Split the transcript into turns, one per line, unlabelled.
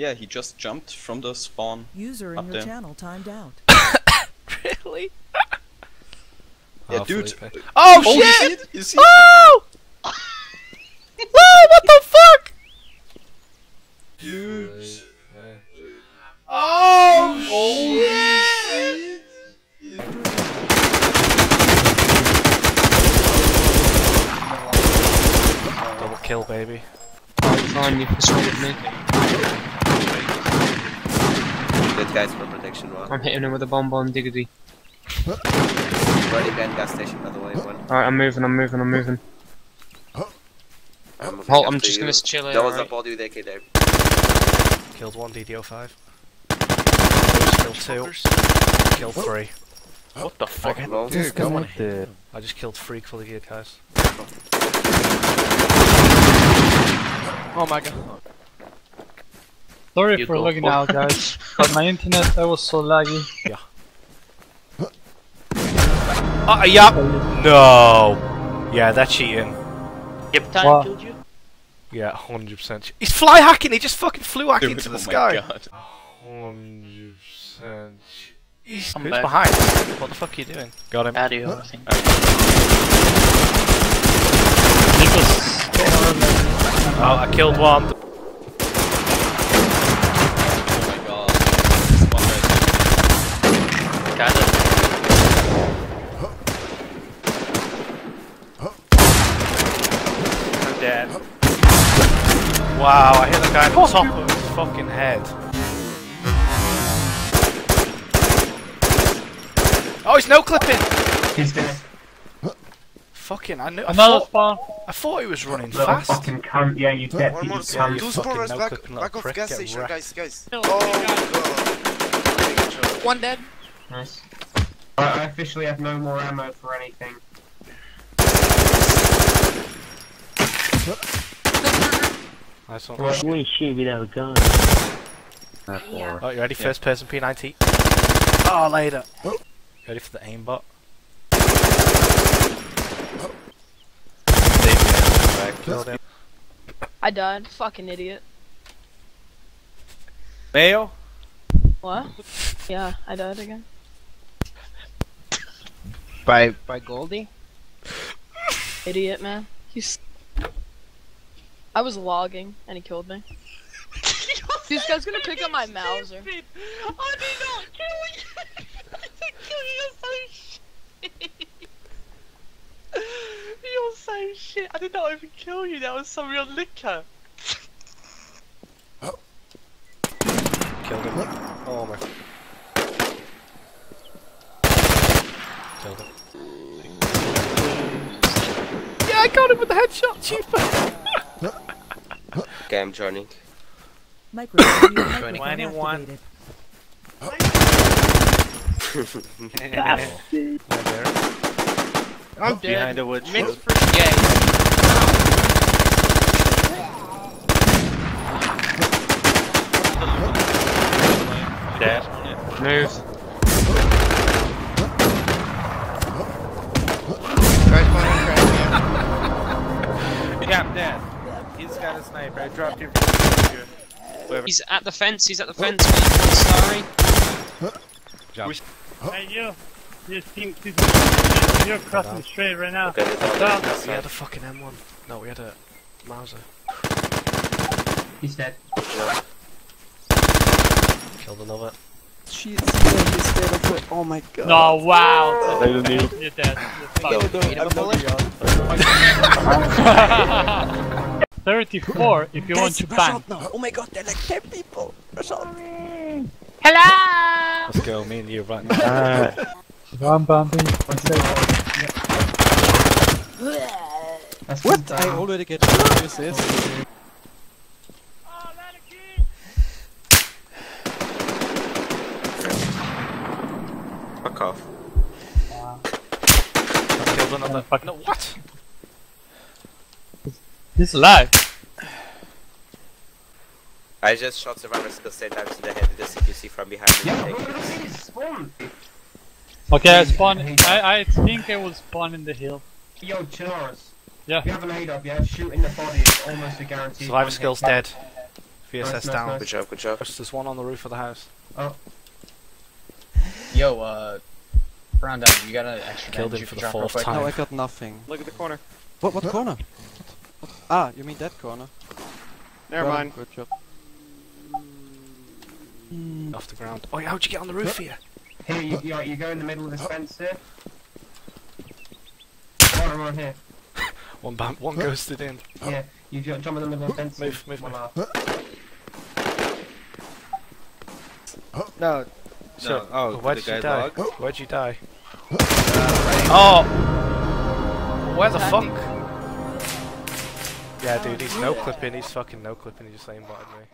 Yeah, he just jumped from the spawn.
User in
Up
your
there.
channel timed out.
really?
Yeah,
Oh,
dude.
Felipe. Oh,
Oh, you see
shit!
it? You see?
Oh! Whoa! What the fuck?
Dude.
Oh, shit! Double kill, baby.
Fine, you persuaded me.
Good guys for protection one.
I'm hitting him with a bomb on diggity.
Running behind gas station by the way, one.
Alright, I'm moving, I'm moving, I'm moving.
I'm, moving
Hold, I'm just
you.
gonna chill here,
That was
alright?
a body with AK there.
Killed one, DDO5. Killed two. Killed three.
What the fuck?
Okay.
No.
Disconnected.
I just killed three fully geared guys.
Oh my god.
Sorry
You
for
go
logging out, guys. but my internet that was so laggy. Yeah.
Ah, yeah. No. Yeah, that's cheating.
Yep, time
What?
killed you.
Yeah, hundred percent. He's fly hacking. He just fucking flew hacking
Dude,
into the
oh my
sky.
God.
Hundred percent. He's
I'm
who's
back.
behind? What the fuck are you doing? Got him.
Adio, I think.
Oh, I killed one.
Oh my god. One right.
Got it.
I'm dead. Wow, I hit the guy on the top of his fucking head. Oh, he's no clipping.
He's dead.
Fucking, I knew. I
Another
thought,
spawn.
I thought he was running fast.
cunt, yeah, you dead.
One more
Yeah,
spawn.
you
Two
fucking
spawners
no
back,
clipping little
back of
prick,
gas
get
station, guys, guys.
No,
Oh god.
One dead.
Nice. I officially have no more ammo for anything.
Nice one.
What?
Wouldn't shoot without a gun.
Oh, you ready? First person P90. Oh, later. Ready for the aimbot? Killed.
I died. Fucking idiot.
Mayo?
What? Yeah, I died again.
By by Goldie.
Idiot, man. He's. I was logging and he killed me. This guy's gonna pick up my Mauser.
I did not kill you. I didn't kill you. You're so shit. You're so shit. I did not even kill you. That was some real liquor. Oh.
Killed him. Oh my. Killed him. Yeah, I got him with the headshot, cheaper.
Okay, I'm joining.
Microphone, microphone
21.
I'm dead.
Behind the wood.
Mixed for gay.
Sniper. I dropped him.
He's at the fence, he's at the fence, mate. Sorry.
Hey, you. You think this You're crossing straight right now.
Okay, this
We had a fucking M1. No, we had a Mauser.
He's dead.
Killed another.
She's dead, he's dead, I quit. Oh my god.
No, wow.
I don't need.
You're dead. You're
No, no, I'm not beyond.
34 if you want to
Guys,
bang.
now. Oh my god, they're like 10 people. Rush out.
Hello!
Let's go, me and you right now.
Uh,
I'm bumping.
what? I already get two assists.
Fuck off.
Killed another.
fuck.
No, what?
This lag.
I just shot survivor at the same time in the head with the CQC from behind me. Take it.
Okay, I spawn. I, I think I will spawn in the hill.
Yo, Chinaris.
Yeah.
If you have an aid up, yeah, shoot in the body, it's almost a guarantee.
Survivor skill's dead. VSS
Nice, nice,
down.
nice.
Good job, good job.
There's there's one on the roof of the house. Oh.
Yo, uh, Brown Dog, you got an extra
Killed
damage
him for the fourth time.
No, I got nothing.
Look at the corner.
What? What corner? Ah, you mean that corner?
Never
Well,
mind.
Good job. Mm.
Off the ground. Oh, how'd you get on the roof here?
Here, you, you, you go in the middle of this fence here. One around here.
One bam one ghosted in.
Yeah, you ju- jump in the middle of the fence.
Move, move,
One
move.
off.
No.
No, oh,
oh
where'd
you die?
log?
Where'd you die? Oh! Where the fuck? Yeah, dude, he's no clipping. He's fucking no clipping. He just aimbotted me.